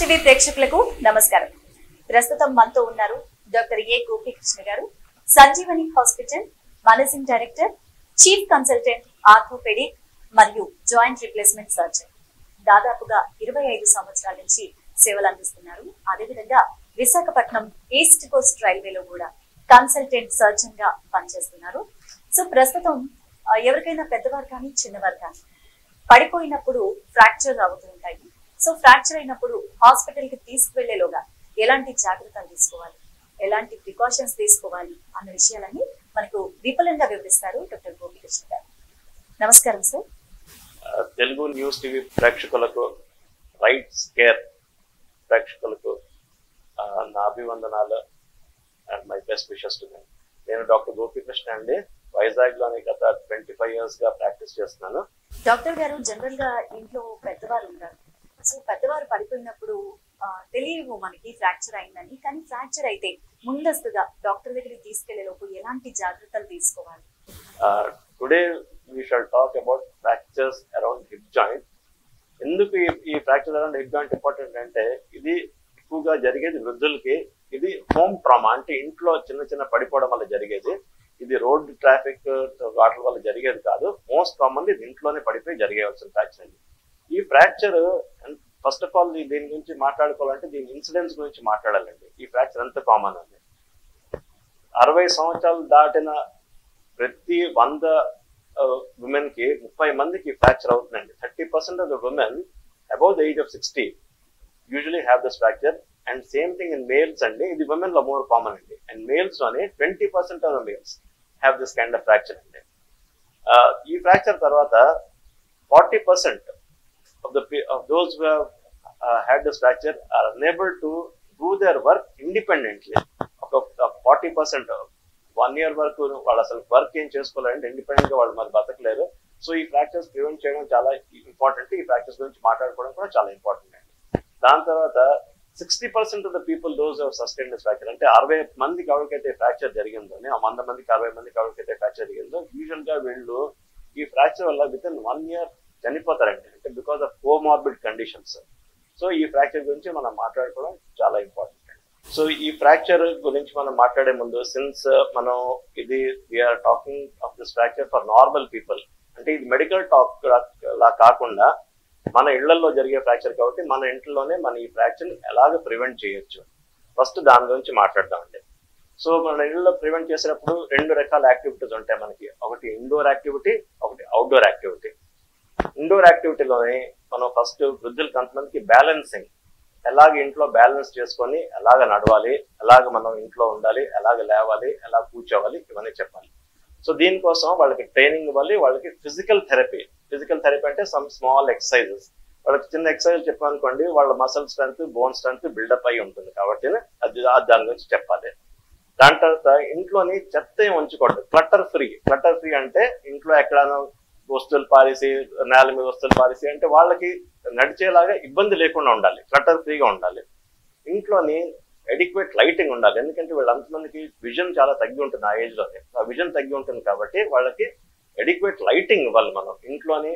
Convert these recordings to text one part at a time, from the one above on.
TV ప్రేక్షకులకు నమస్కారం. ప్రస్తుతం మనతో ఉన్నారు డాక్టర్ ఏ గోపీకృష్ణ గారు Sanjeevani hospital managing director chief consultant orthopaedic మరియు జాయింట్ రిప్లేస్మెంట్ సర్జన్. దాదాపుగా ఇరవై ఐదు సంవత్సరాల నుంచి సేవలు అందిస్తున్నారు. అదేవిధంగా విశాఖపట్నం ఈస్ట్ కోస్ట్ రైల్వేలో కూడా కన్సల్టెంట్ సర్జన్గా పనిచేస్తున్నారు. సో ప్రస్తుతం ఎవరికైనా పెద్దవారు కానీ చిన్నవారు కానీ పడిపోయినప్పుడు ఫ్రాక్చర్ అవుతుంది సో ఫ్రాక్చర్ అయినప్పుడు హాస్పిటల్కి తీసుకువెళ్ళేలోగా ఎలాంటి జాగ్రత్తలు తీసుకోవాలి? ఎలాంటి ప్రికాషన్స్ తీసుకోవాలి అన్న విషయాలన్నీ మనకు విపులంగా వివరిస్తారు డాక్టర్ గోపికృష్ణ గారు. నమస్కారం సార్ తెలుగు న్యూస్ టీవీ ప్రేక్షకులకు రైట్స్ కేర్ ప్రేక్షకులకు నా అభివందనాలు and my best wishes to నేను డాక్టర్ గోపికృష్ణ అండి. వైజాగ్లోని గత ట్వంటీ ఫైవ్ ఇయర్స్గా ప్రాక్టీస్ చేస్తున్నాను. డాక్టర్ గారు జనరల్గా ఇంట్లో పెద్దవారు ఉంటారు. సో పెద్దవారు పడిపోయినప్పుడు తెలియవు మనకి ఫ్రాక్చర్ అయిందని. కానీ ఫ్రాక్చర్ అయితే ముందస్తుగా డాక్టర్ దగ్గరికి తీసుకెళ్ళేలోపు ఎలాంటి జాగ్రత్తలు తీసుకోవాలి? Today we shall talk about fractures around hip joint ఎందుకు ఈ- fracture around hip joint important అంటే ఇది ఎక్కువగా జరిగేది వృద్ధులకి ఇది హోమ్ ట్రామా అంటే ఇంట్లో చిన్న చిన్న పడిపోవడం వల్ల జరిగేది. ఇది రోడ్డు ట్రాఫిక్ వాటర్ వల్ల జరిగేది కాదు. మోస్ట్ కామన్లీ ఇది ఇంట్లోనే పడిపోయి జరిగేవలసిన ఫ్రాక్చర్ అండి. ఈ ఫ్రాక్చర్ ఫస్ట్ ఆఫ్ ఆల్ దీని గురించి మాట్లాడుకోవాలంటే దీని ఇన్సిడెంట్స్ గురించి మాట్లాడాలండి. ఈ ఫ్రాక్చర్ ఎంత కామన్ అండి. అరవై సంవత్సరాలు దాటిన ప్రతి వంద ఉమెన్కి ముప్పై మందికి ఫ్రాక్చర్ అవుతుందండి. Thirty percent of the women above the age of sixty usually have this fracture and same thing in males అండి. ఇది ఉమెన్లో మోర్ కామన్ అండి. And మేల్స్లోనే twenty percent of the males have this kind of fracture అండి. ఈ fracture తర్వాత forty percent of the of those who have uh, had the fracture are unable to do their work independently. ఒక forty percent one year వరకు వాళ్ళు అసలు work ఏం చేసుకోలేరంటే ఇండిపెండెంట్గా వాళ్ళు మరి బతకలేరు. సో ఈ ఫ్రాక్చర్స్ ప్రివెంట్ చేయడం చాలా ఇంపార్టెంట్ ఈ ఫ్రాక్చర్స్ గురించి మాట్లాడుకోవడం కూడా చాలా ఇంపార్టెంట్ అండి. దాని తర్వాత sixty percent of the people those sustain fracture అంటే అరవై మందికి ఎవరికైతే ఫ్రాక్చర్ జరిగిందో ఆ వంద మందికి అరవై మందికి ఎవరికైతే ఫ్రాక్చర్ జరిగిందో యూజువల్గా వీళ్ళు ఈ ఫ్రాక్చర్ వల్ల విత్ ఇన్ వన్ ఇయర్ చనిపోతారండి. అంటే because of comorbid conditions so ఈ ఫ్రాక్చర్ గురించి మనం మాట్లాడుకోవడం చాలా ఇంపార్టెంట్ సో ఈ ఫ్రాక్చర్ గురించి మనం మాట్లాడే ముందు సిన్స్ uh, మనం ఇది we are talking of this fracture for normal people అంటే ఇది మెడికల్ టాక్ లా కాకుండా మన ఇళ్ళలో జరిగే ఫ్రాక్చర్ కాబట్టి మన ఇంట్లోనే మన ఈ ఫ్రాక్చర్ ఎలాగ ప్రివెంట్ చేయొచ్చు? ఫస్ట్ దాని గురించి మాట్లాడదామండి సో మన ఇళ్ళలో ప్రివెంట్ చేసినప్పుడు రెండు రకాల యాక్టివిటీస్ ఉంటాయి మనకి. ఒకటి ఇండోర్ యాక్టివిటీ ఒకటి అవుట్డోర్ యాక్టివిటీ ఇండోర్ యాక్టివిటీలోనే మనం ఫస్ట్ వృద్ధులు కొంతమందికి బ్యాలెన్సింగ్. ఎలాగ ఇంట్లో బ్యాలెన్స్ చేసుకొని ఎలాగ నడవాలి ఎలాగ మనం ఇంట్లో ఉండాలి ఎలాగ లేవాలి ఎలా కూర్చోవాలి ఇవన్నీ చెప్పాలి. సో దీనికోసం వాళ్ళకి ట్రైనింగ్ ఇవ్వాలి వాళ్ళకి ఫిజికల్ థెరపీ ఫిజికల్ థెరపీ అంటే సమ్ స్మాల్ ఎక్సర్సైజెస్ వాళ్ళకి చిన్న ఎక్సర్సైజ్ చెప్పాలనుకోండి వాళ్ళ muscle strength bone strength buildup అయి ఉంటుంది కాబట్టి అది దాని గురించి చెప్పాలి. దాని తర్వాత ఇంట్లోని చెత్త ఉంచకూడదు. క్లటర్ ఫ్రీ క్లటర్ ఫ్రీ అంటే ఇంట్లో ఎక్కడైనా వస్తువులు పారేసి నేల మీద వస్తువులు పారేసి అంటే వాళ్ళకి నడిచేలాగా ఇబ్బంది లేకుండా ఉండాలి. క్లటర్ ఫ్రీగా ఉండాలి. ఇంట్లోని ఎడిక్వేట్ లైటింగ్ ఉండాలి. ఎందుకంటే వీళ్ళంతమందికి విజన్ చాలా తగ్గి ఉంటుంది ఆ ఏజ్లోనే ఆ విజన్ తగ్గి ఉంటుంది కాబట్టి వాళ్ళకి ఎడిక్వేట్ లైటింగ్ ఇవ్వాలి మనం. ఇంట్లోని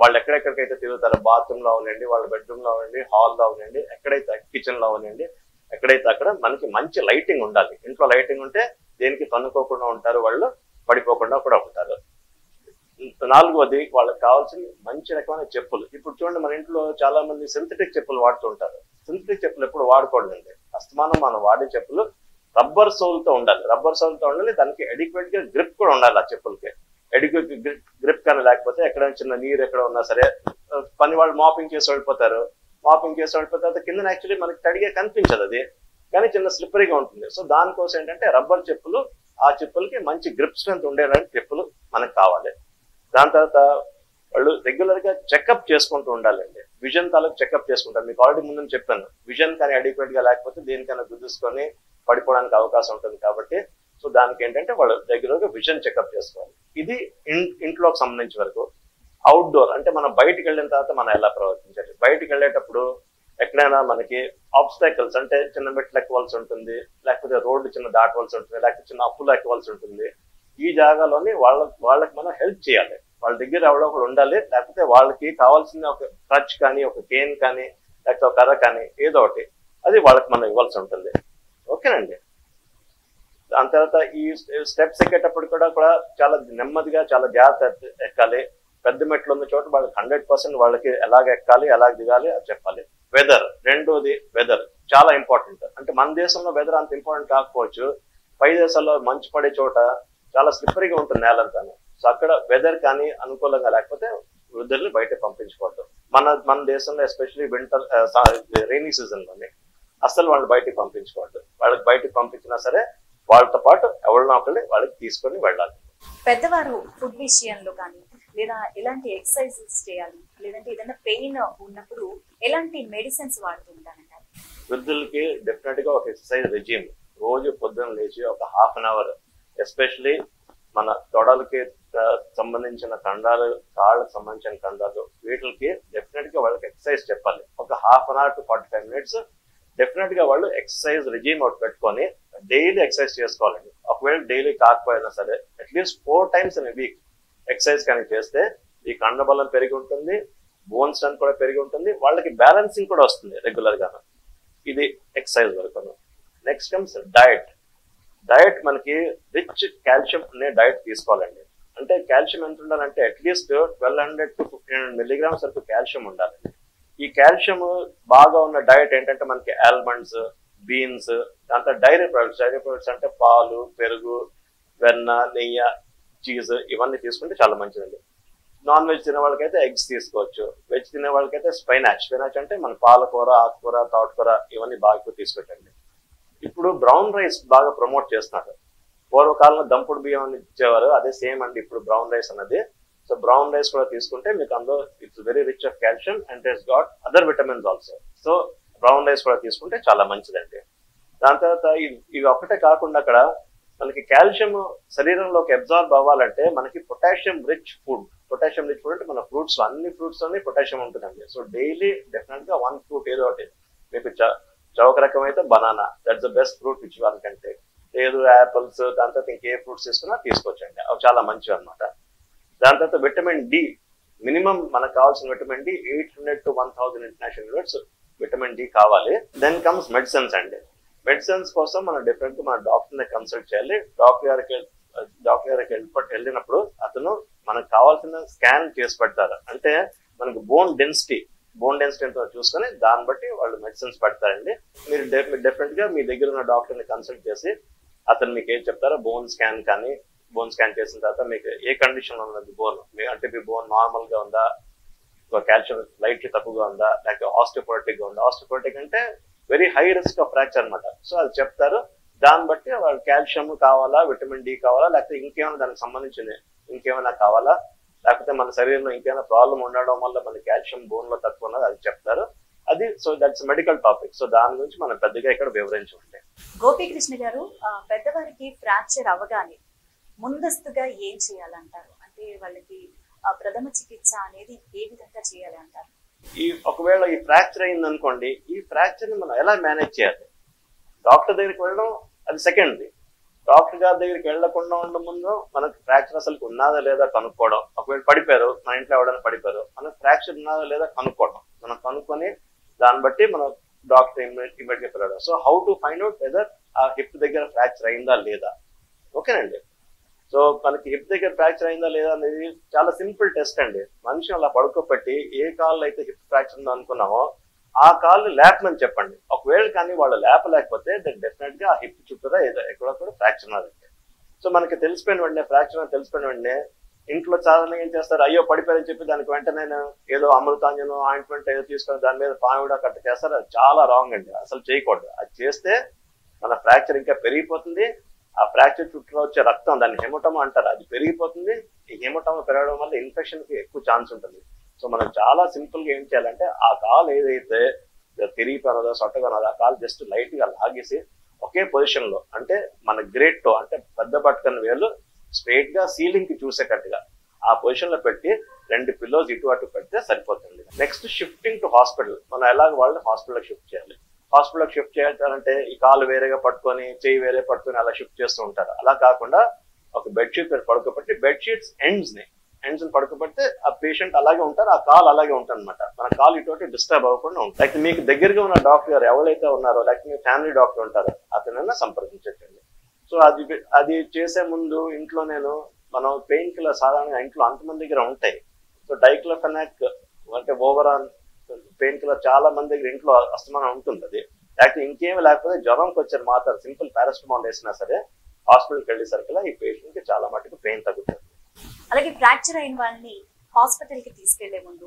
వాళ్ళు ఎక్కడెక్కడికైతే తిరుగుతారో బాత్రూమ్లో అవనండి వాళ్ళ బెడ్రూమ్లో అవనండి అవ్వండి అవనండి ఎక్కడైతే కిచెన్లో అవనండి ఎక్కడైతే అక్కడ మనకి మంచి లైటింగ్ ఉండాలి. ఇంట్లో లైటింగ్ ఉంటే దేనికి తన్నుకోకుండా ఉంటారు వాళ్ళు? పడిపోకుండా కూడా ఉంటారు. నాలుగవది వాళ్ళకి కావాల్సిన మంచి రకమైన చెప్పులు. ఇప్పుడు చూడండి మన ఇంట్లో చాలా మంది సింథటిక్ చెప్పులు వాడుతూ ఉంటారు సింథటిక్ చెప్పులు ఎప్పుడు వాడకూడదండి. అస్తమానం మనం వాడే చెప్పులు రబ్బర్ సోల్తో ఉండాలి. రబ్బర్ సోల్తో ఉండాలి దానికి అడిక్వేట్గా గ్రిప్ కూడా ఉండాలి ఆ చెప్పులకి. అడిక్వేట్ గ్రిప్ కానీ లేకపోతే ఎక్కడ చిన్న నీరు ఎక్కడ ఉన్నా సరే పని వాళ్ళు మాపింగ్ చేసి వెళ్ళిపోతారు. మాపింగ్ చేసి వెళ్ళిపోతే కింద యాక్చువల్లీ మనకి తడిగా కనిపించదు అది. కానీ చిన్న స్లిప్పరీగా ఉంటుంది. సో దానికోసం ఏంటంటే రబ్బర్ చెప్పులు ఆ చెప్పులకి మంచి గ్రిప్ స్ట్రెంత్ ఉండేలాంటి చెప్పులు మనకు కావాలి. దాని తర్వాత వాళ్ళు రెగ్యులర్గా చెకప్ చేసుకుంటూ ఉండాలండి. విజన్ తాలూకు చెకప్ చేసుకుంటారు. మీకు ఆల్రెడీ ముందు చెప్పాను. విజన్ కానీ అడిక్వేట్గా లేకపోతే దేనికైనా గుద్దుకొని పడిపోవడానికి అవకాశం ఉంటుంది కాబట్టి సో దానికి ఏంటంటే వాళ్ళు రెగ్యులర్గా విజన్ చెకప్ చేసుకోవాలి. ఇది ఇంట్లోకి సంబంధించి వరకు అవుట్డోర్ అంటే మనం బయటకు వెళ్ళిన తర్వాత మనం ఎలా ప్రవర్తించాలి? బయటకు వెళ్ళేటప్పుడు ఎక్కడైనా మనకి ఆబ్స్టాకల్స్ అంటే చిన్న మెట్లు ఎక్కవలసి ఉంటుంది లేకపోతే రోడ్డు చిన్న దాటవలసి ఉంటుంది లేకపోతే చిన్న అప్పులు ఎక్కవలసి ఉంటుంది. ఈ జాగాలోని వాళ్ళ వాళ్ళకి మనం హెల్ప్ చేయాలి. వాళ్ళ దగ్గర ఎవడో ఒకడు ఉండాలి. లేకపోతే వాళ్ళకి కావాల్సిన ఒక టచ్ కానీ ఒక కేన్ కానీ లేకపోతే ఒక కర్ర కానీ ఏదో ఒకటి. అది వాళ్ళకి మనం ఇవ్వాల్సి ఉంటుంది. ఓకేనండి? దాని తర్వాత ఈ స్టెప్స్ ఎక్కేటప్పుడు కూడా కూడా చాలా నెమ్మదిగా చాలా జాగ్రత్త ఎక్కాలి. పెద్ద మెట్లు ఉన్న చోట వాళ్ళకి హండ్రెడ్ పర్సెంట్ వాళ్ళకి ఎలాగ ఎక్కాలి ఎలాగ దిగాలి అది చెప్పాలి. వెదర్ రెండోది వెదర్ చాలా ఇంపార్టెంట్ అంటే మన దేశంలో వెదర్ అంత ఇంపార్టెంట్ కాకపోవచ్చు. పై దేశాల్లో మంచు పడే చోట చాలా స్లిప్పరీగా ఉంటుంది నేలంతాను సో అక్కడ వెదర్ కానీ అనుకూలంగా లేకపోతే వృద్ధుల్ని బయట పంపించకూడదు మన మన దేశంలో ఎస్పెషల్లీ వింటర్ రైనీ సీజన్లోనే అసలు వాళ్ళు బయటికి పంపించకూడదు వాళ్ళకి బయటికి పంపించినా సరే వాళ్ళతో పాటు ఎవరినో ఒకరిని వాళ్ళకి తీసుకొని వెళ్ళాలి. పెద్దవారు ఫుడ్ విషయంలో కానీ లేదా ఎలాంటి ఎక్సర్సైజెస్ చేయాలి లేదంటే ఏదైనా పెయిన్ ఉన్నప్పుడు ఎలాంటి మెడిసిన్స్ వాడుతూ ఉంటారంటారు వృద్ధులకి డెఫినెట్గా ఒక ఎక్సర్సైజ్ రెజ్యూమ్ రోజు పొద్దున్న లేచి ఒక హాఫ్ అన్ అవర్ ఎస్పెషలీ మన తొడలకి సంబంధించిన ఖండాలు కాళ్ళకు సంబంధించిన ఖండాలు వీటికి డెఫినెట్గా వాళ్ళకి ఎక్సర్సైజ్ చెప్పాలి. ఒక half an hour to forty five minutes డెఫినెట్గా వాళ్ళు ఎక్సర్సైజ్ రిజీమ్ అవుట్ పెట్టుకొని డైలీ ఎక్సర్సైజ్ చేసుకోవాలండి. ఒకవేళ డైలీ కాకపోయినా సరే at least four times in week exercise కానీ చేస్తే ఈ కండబలం పెరిగి ఉంటుంది బోన్ స్ట్రెంత్ కూడా పెరిగి ఉంటుంది వాళ్ళకి బ్యాలెన్సింగ్ కూడా వస్తుంది రెగ్యులర్గా ఇది ఎక్సర్సైజ్ వరకు నెక్స్ట్ కమ్స్ డయట్ డయట్ మనకి రిచ్ కాల్షియం అనే డయట్ తీసుకోవాలండి. అంటే కాల్షియం ఎంత ఉండాలంటే at least twelve hundred to fifteen hundred milligrams వరకు కాల్షియం ఉండాలి. ఈ కాల్షియం బాగా ఉన్న డైట్ ఏంటంటే మనకి ఆల్మండ్స్ బీన్స్ దాంతో డైరీ ప్రొడక్ట్స్ డైరీ ప్రొడక్ట్స్ అంటే పాలు పెరుగు వెన్న నెయ్యి చీజ్ ఇవన్నీ తీసుకుంటే చాలా మంచిదండి. నాన్ వెజ్ తినే వాళ్ళకైతే ఎగ్స్ తీసుకోవచ్చు. వెజ్ తినే వాళ్ళకైతే స్పైనాచ్. స్పైనాచ్ అంటే మన పాలకూర ఆకుకూర తోటకూర ఇవన్నీ బాగా తీసుకోవచ్చండి ఇప్పుడు బ్రౌన్ రైస్ బాగా ప్రమోట్ చేస్తున్నారు. పూర్వకాలంలో దంపుడు బియ్యం అని ఇచ్చేవారు. అదే సేమ్ అండి ఇప్పుడు బ్రౌన్ రైస్ అన్నది. సో బ్రౌన్ రైస్ కూడా తీసుకుంటే మీకు అందులో it's very rich of calcium and it's got other vitamins also. So brown rice కూడా తీసుకుంటే చాలా మంచిదండి. దాని తర్వాత ఇవి ఇవి ఒక్కటే కాకుండా అక్కడ మనకి కాల్షియం శరీరంలోకి అబ్జార్బ్ అవ్వాలంటే మనకి potassium rich food. Potassium rich food అంటే మన ఫ్రూట్స్ అన్ని ఫ్రూట్స్లోనే పొటాషియం ఉంటుందండి. సో డైలీ డెఫినెట్గా వన్ ఫ్రూట్ ఏదో ఒకటి. మీకు చ- చౌక రకం అయితే banana. That's the best fruit which one కంటే లేదు యాపిల్స్ దాని తర్వాత ఇంకే ఫ్రూట్స్ తీసుకున్నా తీసుకోవచ్చండి అవి చాలా మంచివి అనమాట దాని తర్వాత విటమిన్ డి మినిమం మనకు కావాల్సిన vitamin D eight hundred to one thousand international units vitamin D కావాలి. దెన్ కమ్స్ మెడిసిన్స్ అండి. మెడిసిన్స్ కోసం మనం డిఫరెంట్ మన డాక్టర్ని కన్సల్ట్ చేయాలి. డాక్టర్ గారికి డాక్టర్ గారికి వెళ్ళినప్పుడు అతను మనకు కావాల్సిన స్కాన్ చేసి పెడతారు. అంటే మనకు బోన్ డెన్సిటీ బోన్ డెన్సిటీ ఎంతో చూసుకొని దాన్ని బట్టి వాళ్ళు మెడిసిన్స్ పెడతారండి. మీరు డెఫినెట్గా మీ దగ్గర ఉన్న డాక్టర్ని కన్సల్ట్ చేసి అతను మీకు ఏం చెప్తారో బోన్ స్కాన్ కానీ బోన్ స్కాన్ చేసిన తర్వాత మీకు ఏ కండిషన్లో ఉన్నది బోన్ అంటే మీ బోన్ నార్మల్గా ఉందా? కాల్షియం లైట్ తక్కువగా ఉందా? లేకపోతే ఆస్టియోపోటిక్గా ఉందా? ఆస్టియోపోటిక్ అంటే very high risk of fracture అనమాట సో అది చెప్తారు. దాన్ని బట్టి వాళ్ళు కాల్షియం కావాలా విటమిన్ డి కావాలా లేకపోతే ఇంకేమైనా దానికి సంబంధించింది ఇంకేమైనా కావాలా? లేకపోతే మన శరీరంలో ఇంకేమైనా ప్రాబ్లం ఉండడం వల్ల మన కాల్షియం బోన్లో తక్కువ ఉన్నది అది చెప్తారు. అది so that's medical topic so దాని గురించి మనం పెద్దగా ఇక్కడ వివరించుకుంటే గోపీకృష్ణ గారు పెద్దవారికి ఫ్రాక్చర్ అవగానే ముందస్తుగా ఏం చేయాలంటారు? అంటే వాళ్ళకి ప్రథమ చికిత్స అనేది ఏ విధంగా చేయాలి అంటారు ఈ ఒకవేళ ఈ ఫ్రాక్చర్ అయింది అనుకోండి ఈ ఫ్రాక్చర్ని మనం ఎలా మేనేజ్ చేయాలి? డాక్టర్ దగ్గరికి వెళ్ళడం అది సెకండ్ది డాక్టర్ గారి దగ్గరికి వెళ్ళకుండా ఉండడం ముందు మనకు ఫ్రాక్చర్ అసలు ఉన్నదా లేదా కనుక్కోవడం. ఒకవేళ పడిపోయారు మన ఇంట్లో ఎవరైనా పడిపోయారు మనకు ఫ్రాక్చర్ ఉన్నదా లేదా కనుక్కోవడం. మనం కనుక్కొని దాన్ని బట్టి మనం డాక్టర్ ఇమీడియట్గా పిలవడం so how to find out whether ఆ హిప్ దగ్గర ఫ్రాక్చర్ అయిందా లేదా? ఓకేనండి సో మనకి హిప్ దగ్గర ఫ్రాక్చర్ అయిందా లేదా అనేది చాలా సింపుల్ టెస్ట్ అండి. మనిషి అలా పడుకోబెట్టి ఏ కాళ్ళు అయితే హిప్ ఫ్రాక్చర్ ఉందో అనుకున్నామో ఆ కాళ్ళు లేపమని చెప్పండి. ఒకవేళ కానీ వాళ్ళు లేపలేకపోతే దట్ డెఫినెట్గా ఆ హిప్ చుట్టూరా ఏదో ఎక్కడొక్కడ ఫ్రాక్చర్ ఉన్నదండి సో మనకి తెలిసిపోయిన వెంటనే ఫ్రాక్చర్ తెలిసిపోయిన వెంటనే ఇంట్లో చాలా ఏం చేస్తారు? అయ్యో పడిపోయారని చెప్పి దానికి వెంటనే ఏదో అమృతాంజనం ఆయింట్మెంట్ ఏదో తీసుకొని దాని మీద పామిడా కట్ట చేస్తారు. అది చాలా రాంగ్ అండి. అసలు చేయకూడదు. అది చేస్తే మన ఫ్రాక్చర్ ఇంకా పెరిగిపోతుంది. ఆ ఫ్రాక్చర్ చుట్టూ వచ్చే రక్తం దాన్ని హెమోటమా అంటారు. అది పెరిగిపోతుంది. ఈ హెమోటమా పెరగడం వల్ల ఇన్ఫెక్షన్కి ఎక్కువ ఛాన్స్ ఉంటుంది. సో మనం చాలా సింపుల్గా ఏం చేయాలంటే ఆ కాలు ఏదైతే తిరిగిపోయినదో సొట్టగనదో ఆ కాలు జస్ట్ లైట్గా లాగేసి ఒకే పొజిషన్లో అంటే మన గ్రేట్ టో అంటే పెద్ద పట్టుకున్న వేలు స్ట్రైట్గా సీలింగ్కి చూసేటట్టుగా ఆ పొజిషన్లో పెట్టి రెండు పిల్లోస్ ఇటు అటు పెడితే సరిపోతుంది. Next shifting to hospital. మనం ఎలాగ వాళ్ళని హాస్పిటల్ షిఫ్ట్ చేయాలి? హాస్పిటల్కి షిఫ్ట్ చేయాలంటే ఈ కాలు వేరేగా పట్టుకొని చేయి వేరే పట్టుకొని అలా షిఫ్ట్ చేస్తూ ఉంటారు. అలా కాకుండా ఒక బెడ్షీట్ మీద పడుకోబెట్టి బెడ్షీట్స్ ఎండ్స్ని హ్యాండ్స్ పడుకోబెడితే ఆ పేషెంట్ అలాగే ఉంటారు ఆ కాల్ అలాగే ఉంటుంది అనమాట మన కాల్ ఇటువంటి డిస్టర్బ్ అవ్వకుండా ఉంటుంది లైక్ మీకు దగ్గరగా ఉన్న డాక్టర్ గారు ఎవరైతే ఉన్నారో లేకపోతే మీ ఫ్యామిలీ డాక్టర్ ఉంటారో అతనైనా సంప్రదించండి. సో అది అది చేసే ముందు ఇంట్లో నేను మనం పెయిన్ కిల్లర్ సాధారణంగా ఇంట్లో అంతమంది దగ్గర ఉంటాయి. సో డైక్లోఫెనాక్ అంటే ఓవరాల్ పెయిన్ కిల్లర్ చాలా మంది దగ్గర ఇంట్లో అస్తమానం ఉంటుంది అది. లేకపోతే ఇంకేమి లేకపోతే జ్వరంకి వచ్చారు మాత్రం సింపుల్ పారాసిటమాల్ వేసినా సరే హాస్పిటల్కి వెళ్ళేసరికి ఈ పేషెంట్ చాలా మటుకు పెయిన్ తగ్గుతుంది. అలాగే ఫ్రాక్చర్ అయిన వాళ్ళని హాస్పిటల్కి తీసుకెళ్ళే ముందు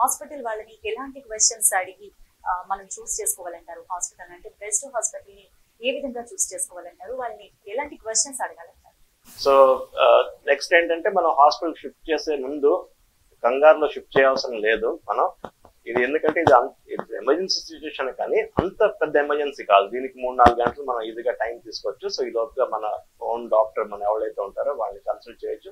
హాస్పిటల్ వాళ్ళని ఎలాంటి క్వశ్చన్స్ అడిగి మనం చూస్ చేసుకోవాలంటారు హాస్పిటల్? అంటే బెస్ట్ హాస్పిటల్ని ఏ విధంగా చూస్ చేసుకోవాలంటారు వాళ్ళని ఎలాంటి క్వశ్చన్స్ అడగాలంటారు సో నెక్స్ట్ ఏంటంటే మనం హాస్పిటల్ షిఫ్ట్ చేసే ముందు కంగారులో షిఫ్ట్ చేయవసరం లేదు మనం. ఇది ఎందుకంటే ఇది ఎమర్జెన్సీ సిచ్యువేషన్ కానీ అంత పెద్ద ఎమర్జెన్సీ కాదు. దీనికి మూడు నాలుగు గంటలు మనం ఈజీగా టైం తీసుకోవచ్చు. సో ఈ లోపుగా మన ఓన్ డాక్టర్ మన ఎవరైతే ఉంటారో వాళ్ళని కన్సల్ట్ చేయొచ్చు.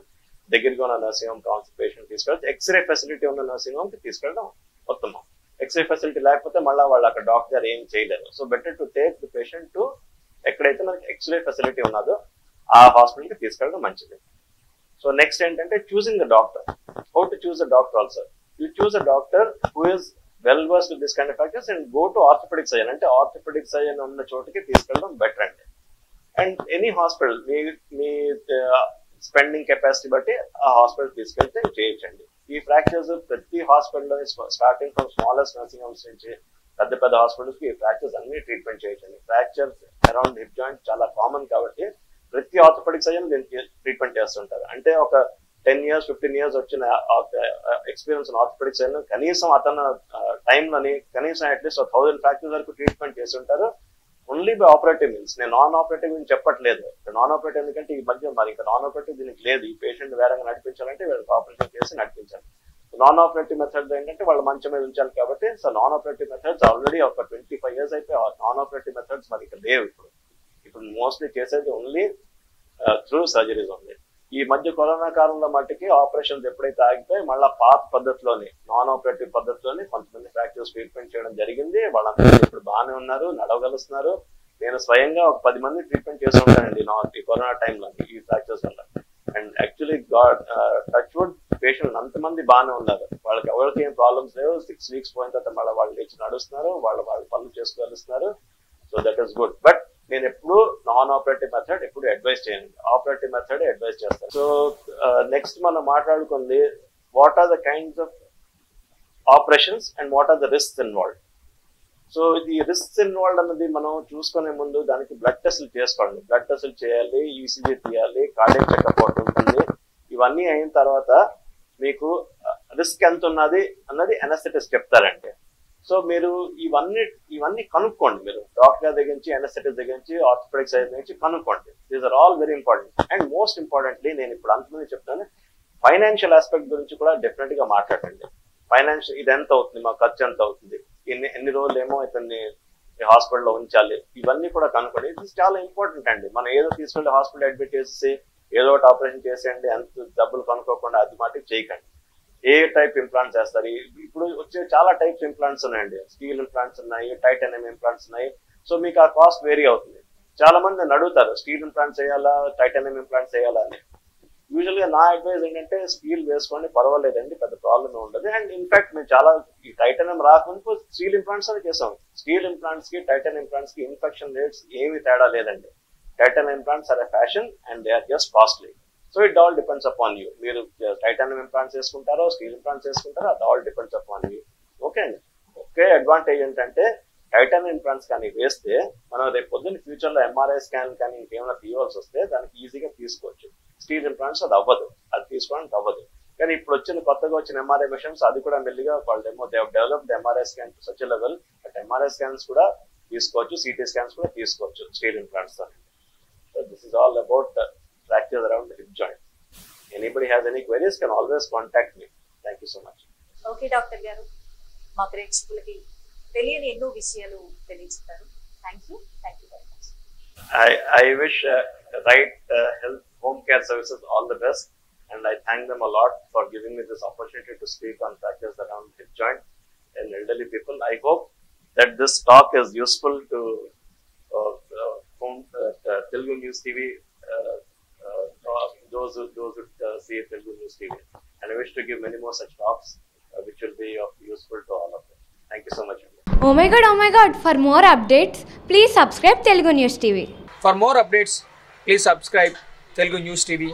దగ్గరగా ఉన్న నర్సింగ్ హోమ్ కాన్సల్టేషన్ తీసుకెళ్ళచ్చు. ఎక్స్రే ఫెసిలిటీ ఉన్న నర్సింగ్ హోమ్కి తీసుకెళ్ళడం ఉత్తమం. ఎక్స్రే ఫెసిలిటీ లేకపోతే మళ్ళీ వాళ్ళు అక్కడ డాక్టర్ ఏం చేయలేరు. So better to take the patient to ఎక్కడైతే మనకి ఎక్స్రే ఫెసిలిటీ ఉన్నదో ఆ హాస్పిటల్కి తీసుకెళ్ళడం మంచిది. సో నెక్స్ట్ ఏంటంటే choosing the doctor how to choose the doctor also you choose a doctor who is well versed with this kind of factors and go to orthopaedic surgeon అంటే orthopaedic surgeon ఉన్న చోటుకి తీసుకెళ్ళడం better అండి and any hospital మీ మీ spending capacity బట్టి ఆ hospital తీసుకెళ్తే చేయొచ్చండి ఈ ఫ్రాక్చర్స్ ప్రతి హాస్పిటల్లో starting from smallest nursing homes నుంచి పెద్ద పెద్ద హాస్పిటల్స్ ఈ ఫ్రాక్చర్స్ అన్ని ట్రీట్మెంట్ చేయొచ్చండి ఫ్రాక్చర్స్ అరౌండ్ హిప్ జాయింట్ చాలా కామన్ కాబట్టి ప్రతి ఆర్థోపెడిక్ సర్జన్ దీనికి ట్రీట్మెంట్ చేస్తుంటారు. అంటే ఒక టెన్ ఇయర్స్ ఫిఫ్టీన్ ఇయర్స్ వచ్చిన ఎక్స్పీరియన్స్ ఆర్థోపెడిక్స్ అయినా కనీసం అతను టైంలోని కనీసం అట్లీస్ట్ థౌసండ్ ఫ్రాక్చర్స్ వరకు ట్రీట్మెంట్ చేస్తుంటారు. ఓన్లీ బై ఆపరేటివ్ మీన్స్ నేను నాన్ ఆపరేటివ్ మీన్స్ చెప్పట్లేదు. నాన్ ఆపరేటివ్ ఎందుకంటే ఈ మధ్య మరి ఇంకా నాన్ ఆపరేటివ్ దీనికి లేదు. ఈ పేషెంట్ వేరంగా నడిపించాలంటే వీళ్ళకి ఆపరేషన్ చేసి నడిపించాలి. నాన్ ఆపరేటివ్ మెథడ్స్ ఏంటంటే వాళ్ళు మంచం మీద ఉంచాలి కాబట్టి so non operative methods already ఒక ట్వంటీ ఫైవ్ ఇయర్స్ అయితే నాన్ ఆపరేటివ్ మెథడ్స్ మరి ఇక్కడ లేవు ఇప్పుడు. ఇప్పుడు మోస్ట్లీ చేసేది ఓన్లీ త్రూ సర్జరీస్ ఓన్లీ ఈ మధ్య కరోనా కాలంలో మట్టికి ఆపరేషన్స్ ఎప్పుడైతే ఆగిపోయి మళ్ళీ పాత పద్ధతిలోని నాన్ ఆపరేటివ్ పద్ధతిలోనే కొంతమంది ఫ్రాక్చర్స్ ట్రీట్మెంట్ చేయడం జరిగింది. వాళ్ళందరూ ఇప్పుడు బాగానే ఉన్నారు నడవగలుస్తున్నారు. నేను స్వయంగా ఒక పది మంది ట్రీట్మెంట్ చేసి ఉంటానండి నా ఈ కరోనా టైంలో ఈ ఫ్రాక్చర్స్ వల్ల. And actually God touch wood patient అంతమంది బాగానే ఉన్నారు. వాళ్ళకి ఎవరికి ఏం ప్రాబ్లమ్స్ లేవు. సిక్స్ వీక్స్ పోయిన తర్వాత మళ్ళీ వాళ్ళు లేచి నడుస్తున్నారు. వాళ్ళు వాళ్ళ పనులు చేసుకోగలుస్తున్నారు. So that is good but నేను ఎప్పుడు నాన్ ఆపరేటివ్ మెథడ్ ఎప్పుడు అడ్వైస్ చేయండి ఆపరేటివ్ మెథడ్ అడ్వైస్ చేస్తారు సో నెక్స్ట్ మనం మాట్లాడుకుంది what are the kinds of operations and what are the risk involve so ఇది రిస్క్ ఇన్వాల్వ్ అన్నది మనం చూసుకునే ముందు దానికి బ్లడ్ టెస్ట్లు చేసుకోండి బ్లడ్ టెస్ట్లు చేయాలి ఈసీజీ తీయాలి కార్డియక్ చెకప్ ఉంటుంది. ఇవన్నీ అయిన తర్వాత మీకు రిస్క్ ఎంత ఉన్నది అన్నది ఎనస్థెటిస్ట్ చెప్తారండి. సో మీరు ఇవన్నీ ఇవన్నీ కనుక్కోండి మీరు. డాక్టర్ దగ్గర నుంచి ఎనస్థెటిస్ట్ దగ్గర నుంచి ఆర్థోపెడిక్స్ దగ్గర నుంచి కనుక్కోండి. These are all very important and most importantly నేను ఇప్పుడు అంతమంది చెప్తాను ఫైనాన్షియల్ ఆస్పెక్ట్ గురించి కూడా డెఫినెట్గా మాట్లాడండి. ఫైనాన్షియల్ ఇది ఎంత అవుతుంది? మా ఖర్చు ఎంత అవుతుంది? ఎన్ని ఎన్ని రోజులు ఏమో ఇతన్ని హాస్పిటల్లో ఉంచాలి? ఇవన్నీ కూడా కనుక్కోండి. ఇది చాలా ఇంపార్టెంట్ అండి. మనం ఏదో తీసుకెళ్ళి హాస్పిటల్ అడ్మిట్ చేసి ఏదో ఒకటి ఆపరేషన్ చేసేయండి ఎంత డబ్బులు కనుక్కోకుండా అది మాటకి చేయకండి. ఏ టైప్ ఇంప్లాంట్స్ చేస్తారు? ఇప్పుడు వచ్చే చాలా టైప్స్ ఇంప్లాంట్స్ ఉన్నాయండి. స్టీల్ ఇంప్లాంట్స్ ఉన్నాయి టైటానియం ఇంప్లాంట్స్ ఉన్నాయి. సో మీకు ఆ కాస్ట్ వేరీ అవుతుంది. చాలా మంది నన్ను అడుగుతారు స్టీల్ ఇంప్లాంట్స్ వేయాలా? టైటానియం ఇంప్లాంట్స్ వేయాలా? అని. యూజువల్గా నా అడ్వైస్ ఏంటంటే స్టీల్ వేసుకోండి పర్వాలేదండి పెద్ద ప్రాబ్లమ్ ఉండదు. అండ్ ఇన్ఫాక్ట్ మేము చాలా ఈ టైటానియం రాకముందు స్టీల్ ఇంప్లాంట్స్ అని చేసాం స్టీల్ ఇంప్లాంట్స్కి టైటానియం ఇంప్లాంట్స్కి ఇన్ఫెక్షన్ రేట్స్ ఏమి తేడా లేదండి. Titanium implants are fashion and they are just costly. So it all depends upon you మీరు uh, టైటానియం ఇంప్లాంట్స్ చేసుకుంటారో స్టీల్ ఇంప్లాంట్స్ చేసుకుంటారో అది all depends upon you okay అండి? ఒకే అడ్వాంటేజ్ ఏంటంటే టైటానియం ఇంప్లాంట్స్ కానీ వేస్తే మనం రేపు పొద్దున్న ఫ్యూచర్లో ఎంఆర్ఐ స్కాన్ కానీ ఇంకేమైనా తీయవలసి వస్తే దానికి ఈజీగా తీసుకోవచ్చు. స్టీల్ ఇంప్లాంట్స్ అది అవ్వదు. అది తీసుకోవడానికి అవ్వదు. కానీ ఇప్పుడు వచ్చిన కొత్తగా వచ్చిన ఎంఆర్ఐ మిషన్స్ అది కూడా మెల్లిగా వాళ్ళు ఏమో they developed MRI scan to such level but MRI scans కూడా తీసుకోవచ్చు సిటీ స్కాన్స్ కూడా తీసుకోవచ్చు steel implants this is all about Fractures around hip joint anybody has any queries can always contact me thank you so much okay doctor గారు మా ప్రేక్షకులకి తెలియని ఎన్నో విషయాలు తెలియజేస్తారు thank you thank you very much I, I wish uh, Right uh, Health Home Care Services all the best, and I thank them a lot for giving me this opportunity to speak on fractures around hip joint and elderly people. I hope that this talk is useful to uh, uh, home, uh, uh, Telugu News TV, uh, uh, those who, those who uh, see Telugu News TV. and I wish to give many more such talks uh, which will be of useful to all of them. Thank you so much. Oh my god, oh my god, for more updates, please subscribe Telugu News TV. For more updates, please subscribe Telugu News TV,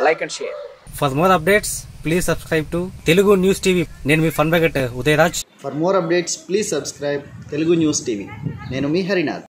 like and share. For more updates please subscribe to Telugu news TV నేను మీ fun bucket Udayaraj for more updates please subscribe Telugu news TV నేను మీ హరినాథ్